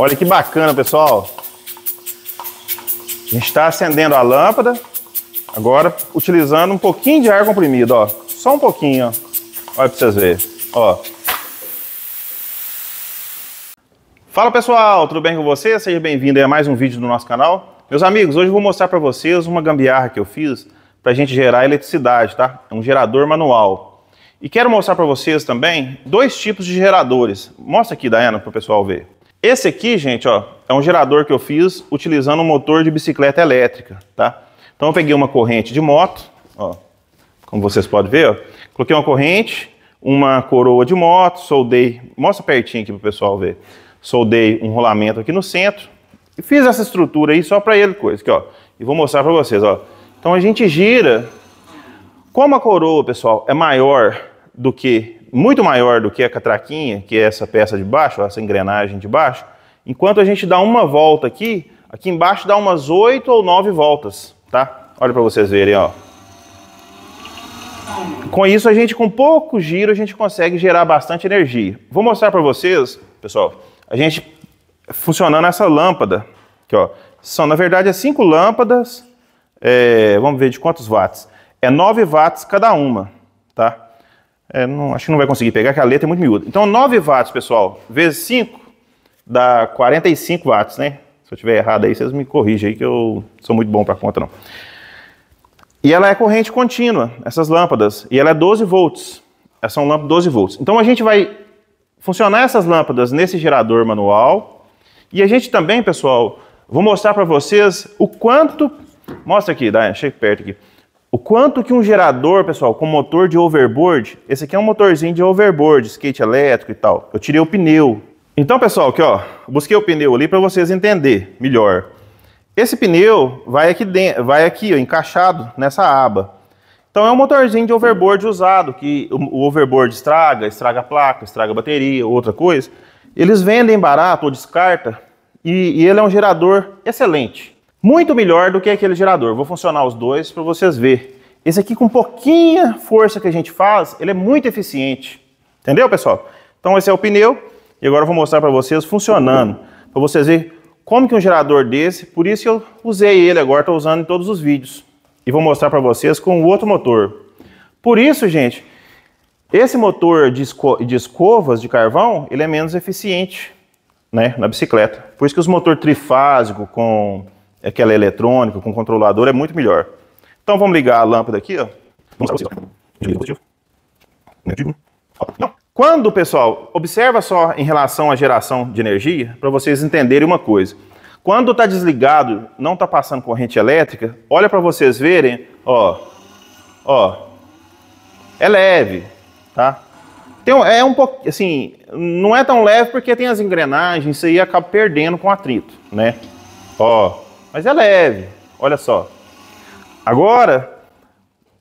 Olha que bacana, pessoal. A gente está acendendo a lâmpada, agora utilizando um pouquinho de ar comprimido, ó. Só um pouquinho, ó. Olha para vocês verem, ó. Fala pessoal, tudo bem com você? Seja bem-vindo a mais um vídeo do nosso canal. Meus amigos, hoje eu vou mostrar para vocês uma gambiarra que eu fiz para a gente gerar eletricidade, tá? É um gerador manual. E quero mostrar para vocês também dois tipos de geradores. Mostra aqui, Dayana, para o pessoal ver. Esse aqui, gente, ó, é um gerador que eu fiz utilizando um motor de bicicleta elétrica, tá? Então eu peguei uma corrente de moto, ó, como vocês podem ver, ó, coloquei uma corrente, uma coroa de moto, soldei, mostra pertinho aqui para o pessoal ver soldei um rolamento aqui no centro e fiz essa estrutura aí só para ele coisa aqui, ó. E vou mostrar para vocês, ó. Então a gente gira. Como a coroa, pessoal, é maior do que muito maior do que a catraquinha, que é essa peça de baixo, essa engrenagem de baixo, enquanto a gente dá uma volta aqui, aqui embaixo dá umas oito ou nove voltas, tá? Olha para vocês verem, ó. Com isso, a gente, com pouco giro, a gente consegue gerar bastante energia. Vou mostrar para vocês, pessoal, a gente funcionando essa lâmpada, que ó, são na verdade é cinco lâmpadas, é, vamos ver de quantos watts. É 9 watts cada uma, tá? É, não, acho que não vai conseguir pegar, que a letra é muito miúda. Então 9 watts, pessoal, vezes 5 dá 45 watts, né? Se eu tiver errado aí, vocês me corrigem aí que eu sou muito bom para conta não. E ela é corrente contínua, essas lâmpadas, e ela é 12 volts. Essas são lâmpadas 12 volts. Então a gente vai funcionar essas lâmpadas nesse gerador manual. E a gente também, pessoal, vou mostrar para vocês o quanto... Mostra aqui, Dai, chega perto aqui. O quanto que um gerador, pessoal, com motor de overboard, esse aqui é um motorzinho de overboard, skate elétrico e tal. Eu tirei o pneu. Então, pessoal, aqui ó, busquei o pneu ali para vocês entenderem melhor. Esse pneu vai aqui, dentro, vai aqui ó, encaixado nessa aba. Então é um motorzinho de overboard usado, que o overboard estraga, estraga a placa, estraga a bateria, outra coisa. Eles vendem barato ou descarta e, e ele é um gerador excelente. Muito melhor do que aquele gerador. Vou funcionar os dois para vocês verem. Esse aqui com pouquinha força que a gente faz, ele é muito eficiente. Entendeu, pessoal? Então esse é o pneu e agora eu vou mostrar para vocês funcionando. Para vocês verem como que um gerador desse, por isso eu usei ele agora, estou usando em todos os vídeos e vou mostrar para vocês com o outro motor. Por isso, gente, esse motor de, esco de escovas de carvão, ele é menos eficiente né, na bicicleta. Por isso que os motor trifásico com aquela eletrônica, com controlador, é muito melhor. Então vamos ligar a lâmpada aqui, ó. Vamos positivo. Negativo. Quando, pessoal, observa só em relação à geração de energia, para vocês entenderem uma coisa. Quando está desligado, não está passando corrente elétrica, olha para vocês verem, ó, ó, é leve, tá? Tem, é um pouco, assim, não é tão leve porque tem as engrenagens, isso aí acaba perdendo com atrito, né? Ó, mas é leve, olha só. Agora,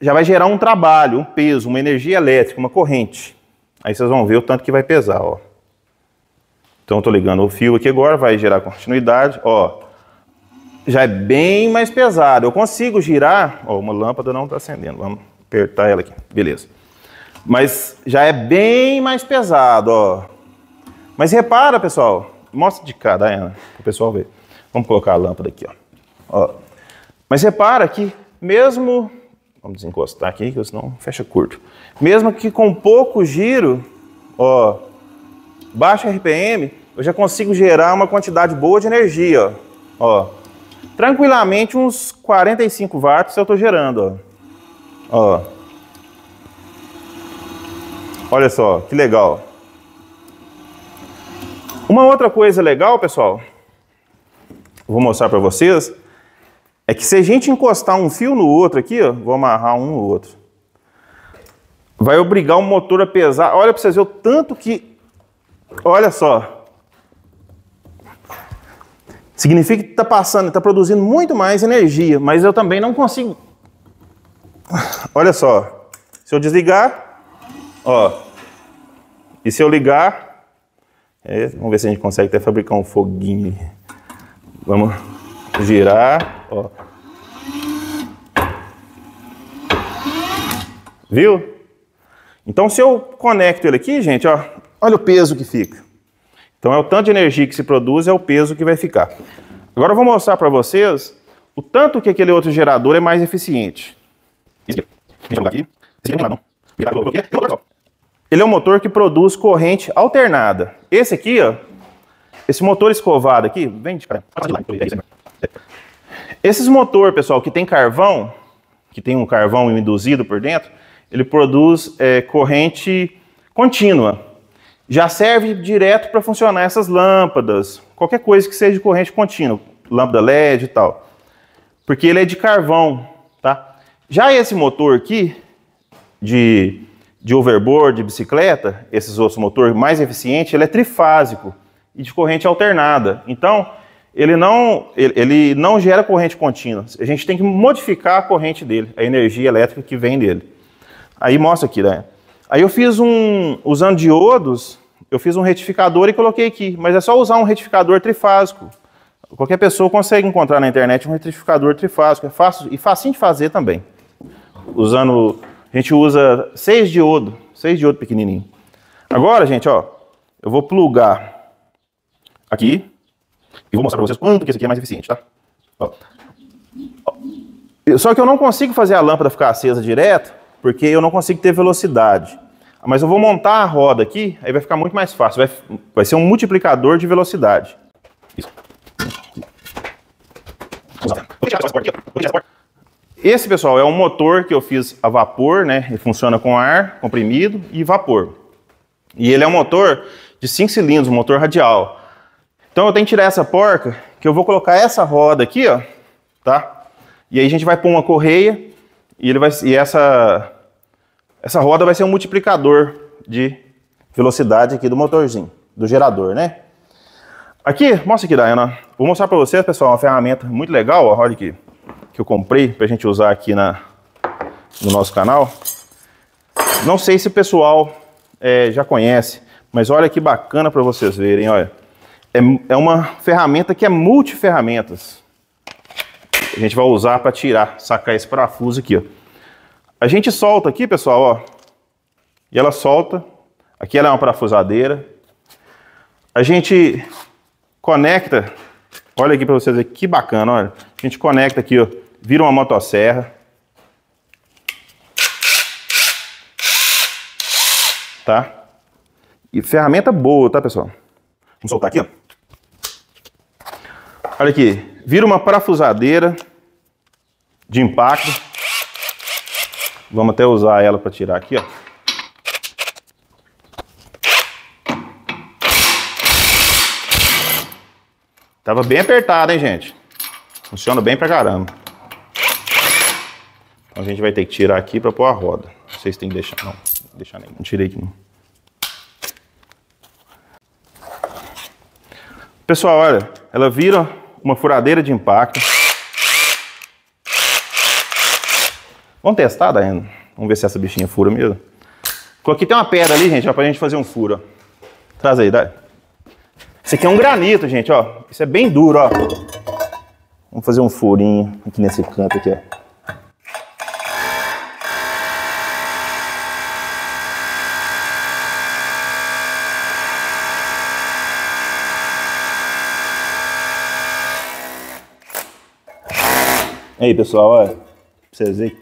já vai gerar um trabalho, um peso, uma energia elétrica, uma corrente. Aí vocês vão ver o tanto que vai pesar, ó. Então estou ligando o fio aqui agora, vai gerar continuidade, ó. Já é bem mais pesado. Eu consigo girar, ó, uma lâmpada não está acendendo. Vamos apertar ela aqui, beleza. Mas já é bem mais pesado, ó. Mas repara, pessoal, mostra de cá, Diana, para o pessoal ver. Vamos colocar a lâmpada aqui, ó. Ó. Mas repara que mesmo, vamos desencostar aqui, que senão fecha curto. Mesmo que com pouco giro, ó, baixo RPM, eu já consigo gerar uma quantidade boa de energia, ó. Tranquilamente uns 45 watts eu estou gerando, ó. ó. Olha só, que legal. Uma outra coisa legal, pessoal, vou mostrar para vocês, é que se a gente encostar um fio no outro aqui, ó, vou amarrar um no outro, vai obrigar o motor a pesar. Olha para vocês verem o tanto que... Olha só, Significa que está passando, está produzindo muito mais energia, mas eu também não consigo. Olha só, se eu desligar, ó, e se eu ligar, é, vamos ver se a gente consegue até fabricar um foguinho. Vamos girar, ó. Viu? Então se eu conecto ele aqui, gente, ó, olha o peso que fica. Então é o tanto de energia que se produz, é o peso que vai ficar. Agora eu vou mostrar para vocês o tanto que aquele outro gerador é mais eficiente. Ele é um motor que produz corrente alternada. Esse aqui, ó, esse motor escovado aqui, vem de cá. Esses motor, pessoal, que tem carvão, que tem um carvão induzido por dentro, ele produz é, corrente contínua já serve direto para funcionar essas lâmpadas, qualquer coisa que seja de corrente contínua, lâmpada LED e tal. Porque ele é de carvão, tá? Já esse motor aqui, de, de overboard, de bicicleta, esses outros motores mais eficientes, ele é trifásico e de corrente alternada. Então, ele não, ele, não gera corrente contínua. A gente tem que modificar a corrente dele, a energia elétrica que vem dele. Aí mostra aqui, né? Aí eu fiz um, usando diodos, eu fiz um retificador e coloquei aqui, mas é só usar um retificador trifásico. Qualquer pessoa consegue encontrar na internet um retificador trifásico, é fácil e facinho de fazer também. Usando, a gente usa seis diodo, seis diodo pequenininho. Agora, gente, ó, eu vou plugar aqui e vou mostrar para vocês quanto que esse aqui é mais eficiente, tá? Ó. Só que eu não consigo fazer a lâmpada ficar acesa direto, porque eu não consigo ter velocidade. Mas eu vou montar a roda aqui, aí vai ficar muito mais fácil. Vai, vai ser um multiplicador de velocidade. Isso. Esse, pessoal, é um motor que eu fiz a vapor, né? Ele funciona com ar comprimido e vapor. E ele é um motor de 5 cilindros, um motor radial. Então eu tenho que tirar essa porca, que eu vou colocar essa roda aqui, ó, tá? E aí a gente vai pôr uma correia e ele vai e essa essa roda vai ser um multiplicador de velocidade aqui do motorzinho, do gerador, né? Aqui, mostra aqui, Dayana. Vou mostrar para vocês, pessoal, uma ferramenta muito legal, ó, olha aqui, que eu comprei para a gente usar aqui na, no nosso canal. Não sei se o pessoal é, já conhece, mas olha que bacana para vocês verem, olha. É, é uma ferramenta que é multiferramentas. A gente vai usar para tirar, sacar esse parafuso aqui, ó. A gente solta aqui, pessoal, ó. E ela solta. Aqui ela é uma parafusadeira. A gente conecta. Olha aqui para vocês ver que bacana, olha. A gente conecta aqui, ó. Vira uma motosserra. Tá? E ferramenta boa, tá, pessoal? Vamos soltar aqui, ó. Olha aqui. Vira uma parafusadeira de impacto. Vamos até usar ela para tirar aqui, ó. Tava bem apertado, hein, gente? Funciona bem pra caramba. Então a gente vai ter que tirar aqui para pôr a roda. Não sei se tem que deixar, não. Não deixar nem. Não tirei aqui, não. Pessoal, olha, ela vira uma furadeira de impacto. Vamos testar, Daiane? Vamos ver se essa bichinha fura mesmo. Aqui tem uma pedra ali, gente, ó, pra gente fazer um furo. Ó. Traz aí, Dai. Isso aqui é um granito, gente, ó. Isso é bem duro, ó. Vamos fazer um furinho aqui nesse canto aqui, ó. Aí, pessoal, olha, pra vocês verem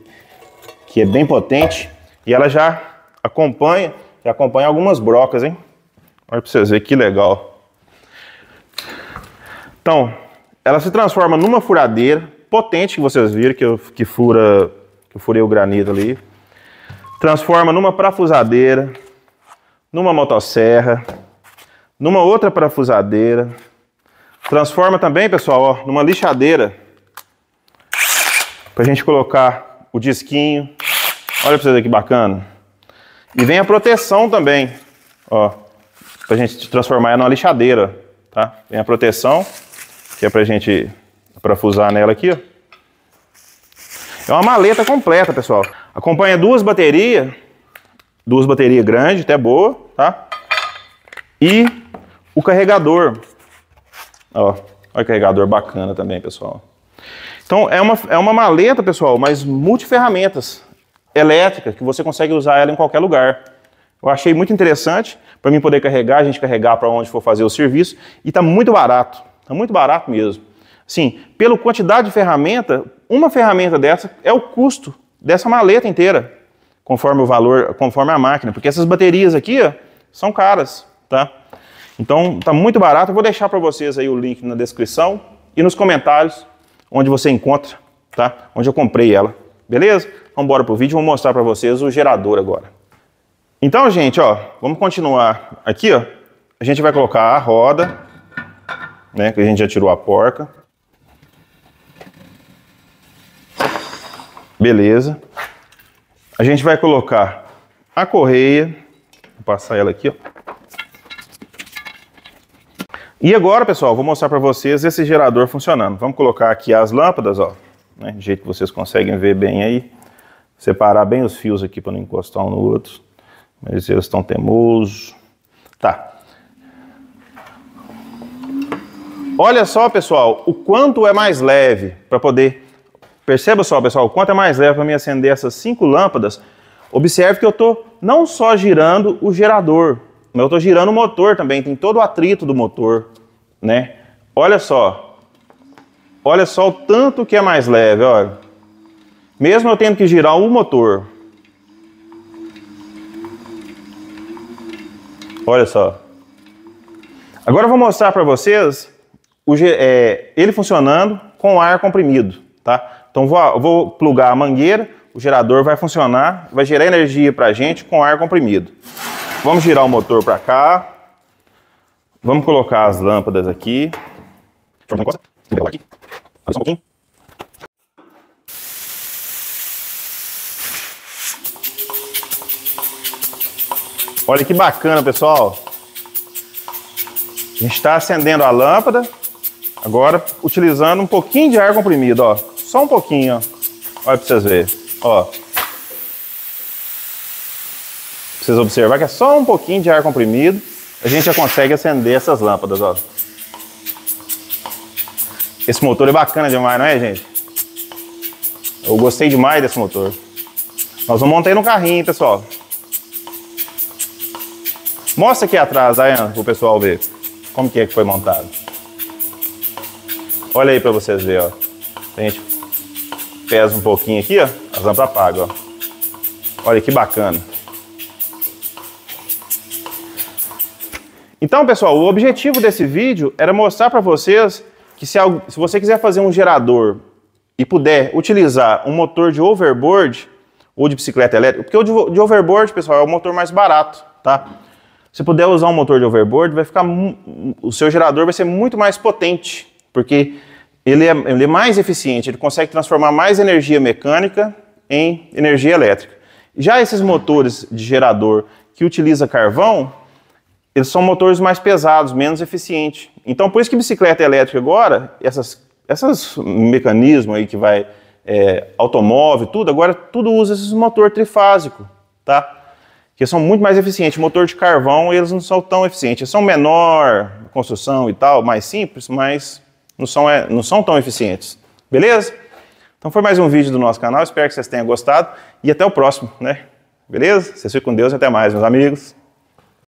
que é bem potente e ela já acompanha, já acompanha algumas brocas, hein? Olha para vocês verem que legal. Então, ela se transforma numa furadeira potente que vocês viram que eu, que fura, que eu furei o granito ali. Transforma numa parafusadeira, numa motosserra, numa outra parafusadeira. Transforma também, pessoal, ó, numa lixadeira para a gente colocar o disquinho, Olha pra vocês que bacana. E vem a proteção também, ó, pra gente transformar ela numa lixadeira, tá? Vem a proteção, que é pra gente parafusar nela aqui, ó. É uma maleta completa, pessoal. Acompanha duas baterias, duas baterias grandes, até boa, tá? E o carregador. Ó, olha o carregador bacana também, pessoal. Então é uma, é uma maleta, pessoal, mas multiferramentas elétrica, que você consegue usar ela em qualquer lugar. Eu achei muito interessante, para mim poder carregar, a gente carregar para onde for fazer o serviço. E está muito barato, está muito barato mesmo. Sim, pela quantidade de ferramenta, uma ferramenta dessa é o custo dessa maleta inteira, conforme o valor, conforme a máquina, porque essas baterias aqui ó, são caras, tá? Então está muito barato. Eu vou deixar para vocês aí o link na descrição e nos comentários onde você encontra, tá? Onde eu comprei ela, beleza? Vamos embora pro vídeo, vou mostrar para vocês o gerador agora. Então, gente, ó, vamos continuar aqui, ó. A gente vai colocar a roda, né, que a gente já tirou a porca. Beleza. A gente vai colocar a correia, vou passar ela aqui, ó. E agora, pessoal, vou mostrar para vocês esse gerador funcionando. Vamos colocar aqui as lâmpadas, ó, né, de jeito que vocês conseguem ver bem aí. Separar bem os fios aqui para não encostar um no outro. Mas eles estão teimosos. Tá. Olha só, pessoal, o quanto é mais leve para poder... Perceba só, pessoal, o quanto é mais leve para mim acender essas cinco lâmpadas. Observe que eu estou não só girando o gerador, mas eu estou girando o motor também, tem todo o atrito do motor, né? Olha só, olha só o tanto que é mais leve, olha. Mesmo eu tendo que girar o motor, olha só. Agora eu vou mostrar para vocês o, é, ele funcionando com ar comprimido, tá? Então vou, vou plugar a mangueira, o gerador vai funcionar, vai gerar energia para a gente com ar comprimido. Vamos girar o motor para cá. Vamos colocar as lâmpadas aqui. Olha que bacana, pessoal. A gente está acendendo a lâmpada, agora utilizando um pouquinho de ar comprimido, ó. Só um pouquinho, ó. Olha para vocês verem, ó vocês observar que é só um pouquinho de ar comprimido, a gente já consegue acender essas lâmpadas, ó. Esse motor é bacana demais, não é, gente? Eu gostei demais desse motor. Nós vamos montar no carrinho, pessoal. Mostra aqui atrás, para o pessoal ver como que é que foi montado. Olha aí para vocês verem, ó. A gente pesa um pouquinho aqui, ó, as lâmpadas apagam, ó. Olha que bacana. Então, pessoal, o objetivo desse vídeo era mostrar para vocês que se, se você quiser fazer um gerador e puder utilizar um motor de overboard ou de bicicleta elétrica, porque o de, de overboard, pessoal, é o motor mais barato, tá? Se puder usar um motor de overboard, vai ficar o seu gerador vai ser muito mais potente, porque ele é, ele é mais eficiente, ele consegue transformar mais energia mecânica em energia elétrica. Já esses motores de gerador que utiliza carvão, eles são motores mais pesados, menos eficientes. Então, por isso que bicicleta elétrica agora, essas, esses mecanismos aí que vai é, automóvel, tudo, agora tudo usa esse motor trifásico, tá? Que são muito mais eficientes. Motor de carvão, eles não são tão eficientes. Eles são menor construção e tal, mais simples, mas não são, é, não são tão eficientes. Beleza? Então foi mais um vídeo do nosso canal, espero que vocês tenham gostado e até o próximo, né? Beleza? Vocês fiquem com Deus e até mais, meus amigos.